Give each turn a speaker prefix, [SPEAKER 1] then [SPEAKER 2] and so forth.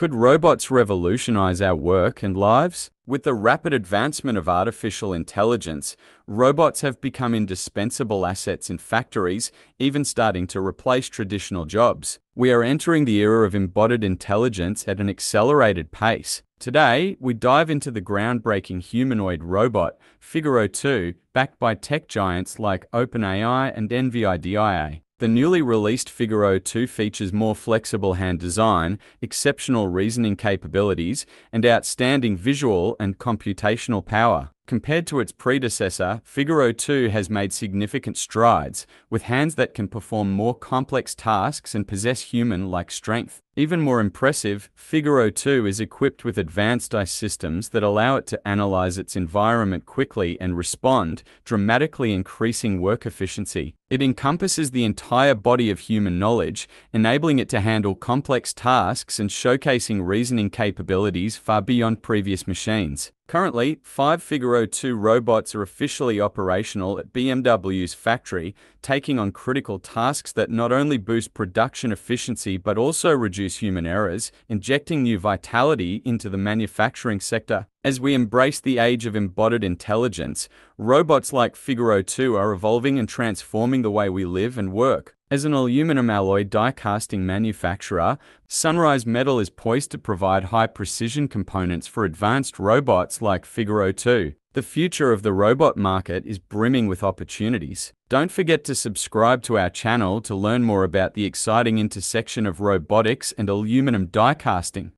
[SPEAKER 1] Could robots revolutionize our work and lives? With the rapid advancement of artificial intelligence, robots have become indispensable assets in factories, even starting to replace traditional jobs. We are entering the era of embodied intelligence at an accelerated pace. Today, we dive into the groundbreaking humanoid robot, Figure 02, backed by tech giants like OpenAI and NVIDIA. The newly released Figure 02 features more flexible hand design, exceptional reasoning capabilities, and outstanding visual and computational power. Compared to its predecessor, Figure 02 has made significant strides, with hands that can perform more complex tasks and possess human-like strength. Even more impressive, Figure 02 is equipped with advanced AI systems that allow it to analyze its environment quickly and respond, dramatically increasing work efficiency. It encompasses the entire body of human knowledge, enabling it to handle complex tasks and showcasing reasoning capabilities far beyond previous machines. Currently, five Figure 02 robots are officially operational at BMW's factory, taking on critical tasks that not only boost production efficiency but also reduce human errors, injecting new vitality into the manufacturing sector. As we embrace the age of embodied intelligence, robots like Figure 02 are evolving and transforming the way we live and work. As an aluminum alloy die casting manufacturer, Sunrise Metal is poised to provide high precision components for advanced robots like Figure 02. The future of the robot market is brimming with opportunities. Don't forget to subscribe to our channel to learn more about the exciting intersection of robotics and aluminum die casting.